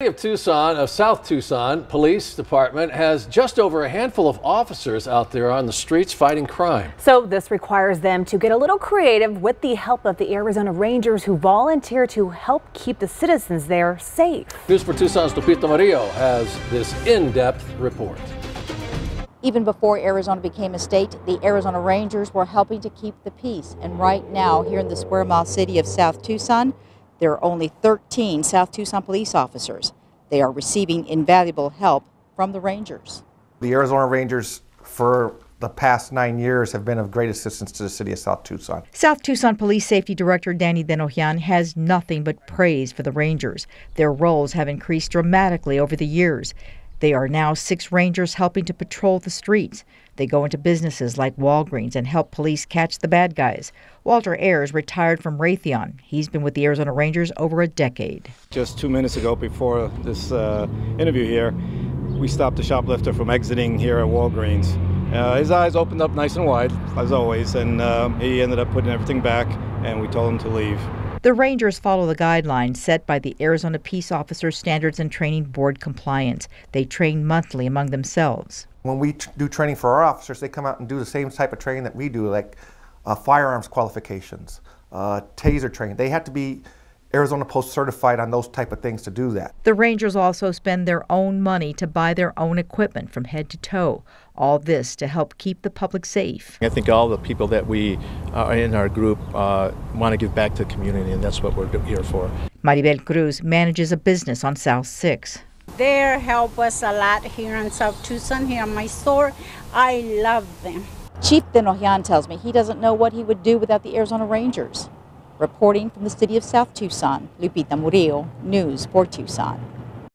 City of Tucson, of South Tucson Police Department has just over a handful of officers out there on the streets fighting crime. So this requires them to get a little creative with the help of the Arizona Rangers who volunteer to help keep the citizens there safe. News 4 Tucson's Lupita Murillo has this in-depth report. Even before Arizona became a state, the Arizona Rangers were helping to keep the peace. And right now, here in the square mile city of South Tucson, there are only 13 South Tucson police officers. They are receiving invaluable help from the Rangers. The Arizona Rangers, for the past nine years, have been of great assistance to the city of South Tucson. South Tucson Police Safety Director Danny Denojian has nothing but praise for the Rangers. Their roles have increased dramatically over the years. They are now six Rangers helping to patrol the streets. They go into businesses like Walgreens and help police catch the bad guys. Walter Ayers retired from Raytheon. He's been with the Arizona Rangers over a decade. Just two minutes ago, before this uh, interview here, we stopped a shoplifter from exiting here at Walgreens. Uh, his eyes opened up nice and wide, as always, and uh, he ended up putting everything back, and we told him to leave. The Rangers follow the guidelines set by the Arizona Peace Officers Standards and Training Board compliance. They train monthly among themselves. When we do training for our officers, they come out and do the same type of training that we do, like uh, firearms qualifications, uh, taser training. They have to be Arizona Post certified on those type of things to do that. The Rangers also spend their own money to buy their own equipment from head to toe. All this to help keep the public safe. I think all the people that we are in our group uh, want to give back to the community, and that's what we're here for. Maribel Cruz manages a business on South 6. They help us a lot here in South Tucson, here in my store. I love them. Chief Denojian tells me he doesn't know what he would do without the Arizona Rangers. Reporting from the city of South Tucson, Lupita Murillo, News 4 Tucson.